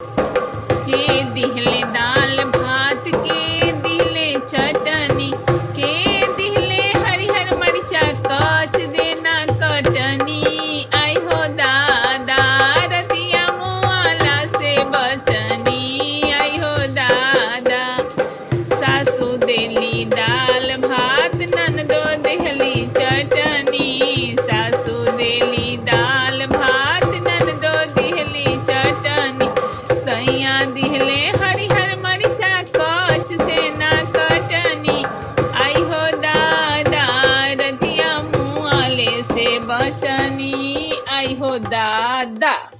के दिहले दाल भात, के दिहले चटनी, के दिहले हरिहर मरिचा कच देना कटनी। आई हो दादा, रतिया मुआला से बचनी। आई हो दादा, सासू देली दाल से बचनी। आई हो दादा।